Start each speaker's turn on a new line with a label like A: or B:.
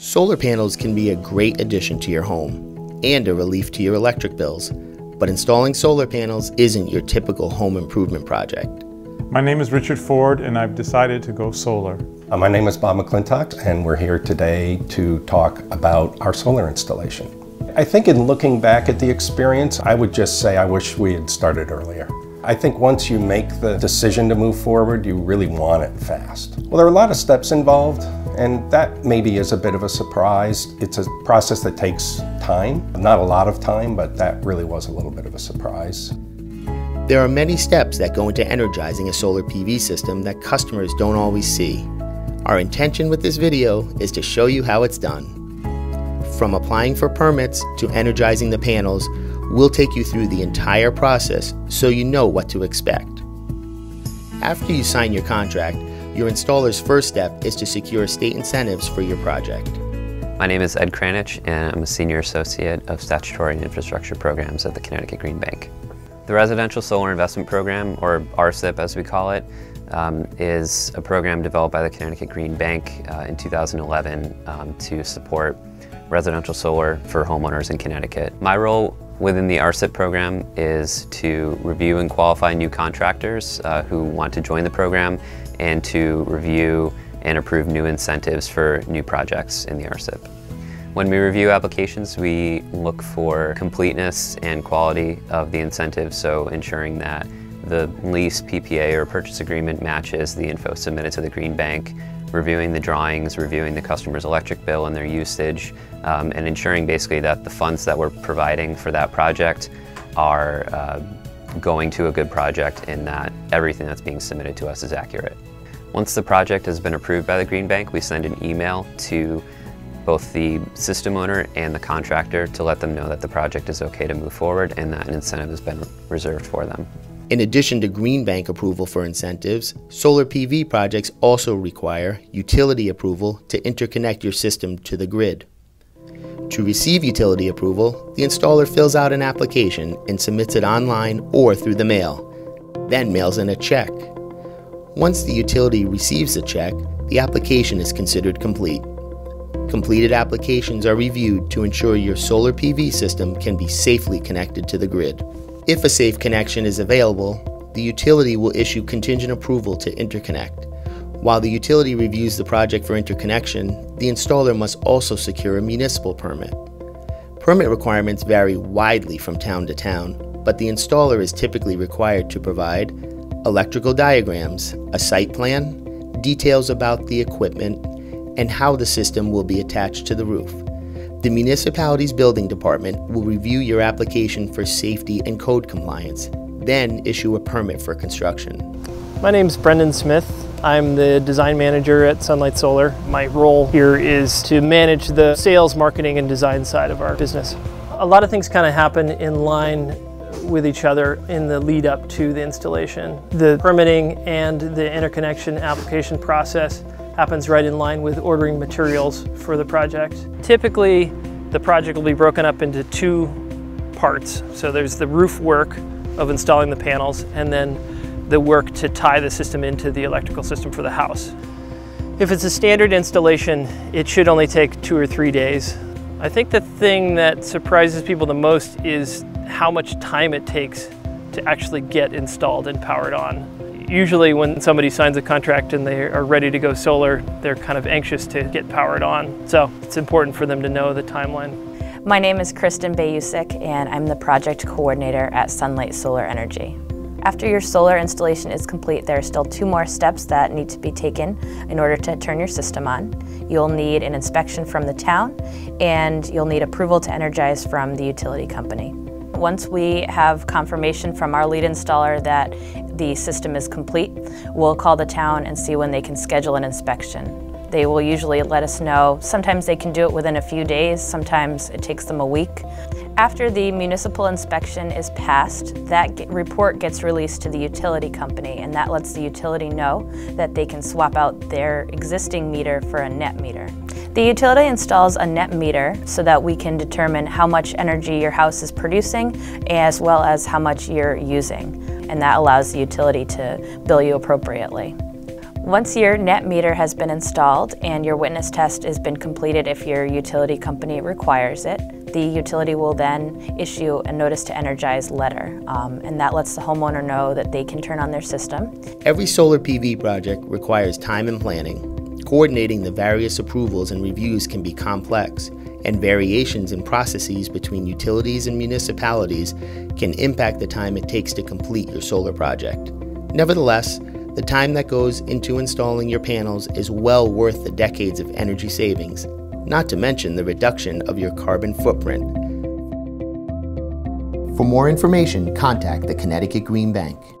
A: Solar panels can be a great addition to your home and a relief to your electric bills, but installing solar panels isn't your typical home improvement project.
B: My name is Richard Ford and I've decided to go solar.
C: Uh, my name is Bob McClintock and we're here today to talk about our solar installation. I think in looking back at the experience, I would just say I wish we had started earlier. I think once you make the decision to move forward, you really want it fast. Well, there are a lot of steps involved, and that maybe is a bit of a surprise. It's a process that takes time, not a lot of time, but that really was a little bit of a surprise.
A: There are many steps that go into energizing a solar PV system that customers don't always see. Our intention with this video is to show you how it's done. From applying for permits to energizing the panels, we'll take you through the entire process so you know what to expect. After you sign your contract, your installer's first step is to secure state incentives for your project.
D: My name is Ed Kranich and I'm a Senior Associate of Statutory and Infrastructure Programs at the Connecticut Green Bank. The Residential Solar Investment Program, or RSIP as we call it, um, is a program developed by the Connecticut Green Bank uh, in 2011 um, to support residential solar for homeowners in Connecticut. My role within the RSIP program is to review and qualify new contractors uh, who want to join the program and to review and approve new incentives for new projects in the RSIP. When we review applications, we look for completeness and quality of the incentive, so ensuring that the lease, PPA, or purchase agreement matches the info submitted to the Green Bank, reviewing the drawings, reviewing the customer's electric bill and their usage, um, and ensuring basically that the funds that we're providing for that project are uh, going to a good project and that everything that's being submitted to us is accurate. Once the project has been approved by the Green Bank, we send an email to both the system owner and the contractor to let them know that the project is okay to move forward and that an incentive has been reserved for them.
A: In addition to Green Bank approval for incentives, solar PV projects also require utility approval to interconnect your system to the grid. To receive utility approval, the installer fills out an application and submits it online or through the mail, then mails in a check. Once the utility receives the check, the application is considered complete. Completed applications are reviewed to ensure your solar PV system can be safely connected to the grid. If a safe connection is available, the utility will issue contingent approval to interconnect. While the utility reviews the project for interconnection, the installer must also secure a municipal permit. Permit requirements vary widely from town to town, but the installer is typically required to provide electrical diagrams, a site plan, details about the equipment, and how the system will be attached to the roof. The municipality's building department will review your application for safety and code compliance, then issue a permit for construction.
E: My name is Brendan Smith. I'm the design manager at Sunlight Solar. My role here is to manage the sales, marketing, and design side of our business. A lot of things kind of happen in line with each other in the lead up to the installation. The permitting and the interconnection application process happens right in line with ordering materials for the project. Typically, the project will be broken up into two parts. So there's the roof work of installing the panels and then the work to tie the system into the electrical system for the house. If it's a standard installation, it should only take two or three days. I think the thing that surprises people the most is how much time it takes to actually get installed and powered on. Usually when somebody signs a contract and they are ready to go solar, they're kind of anxious to get powered on. So it's important for them to know the timeline.
F: My name is Kristen Bayusik and I'm the project coordinator at Sunlight Solar Energy. After your solar installation is complete, there are still two more steps that need to be taken in order to turn your system on. You'll need an inspection from the town and you'll need approval to energize from the utility company. Once we have confirmation from our lead installer that the system is complete, we'll call the town and see when they can schedule an inspection. They will usually let us know. Sometimes they can do it within a few days, sometimes it takes them a week. After the municipal inspection is passed, that report gets released to the utility company and that lets the utility know that they can swap out their existing meter for a net meter. The utility installs a net meter so that we can determine how much energy your house is producing as well as how much you're using and that allows the utility to bill you appropriately. Once your net meter has been installed and your witness test has been completed if your utility company requires it, the utility will then issue a notice to energize letter, um, and that lets the homeowner know that they can turn on their system.
A: Every solar PV project requires time and planning. Coordinating the various approvals and reviews can be complex, and variations in processes between utilities and municipalities can impact the time it takes to complete your solar project. Nevertheless, the time that goes into installing your panels is well worth the decades of energy savings, not to mention the reduction of your carbon footprint. For more information, contact the Connecticut Green Bank.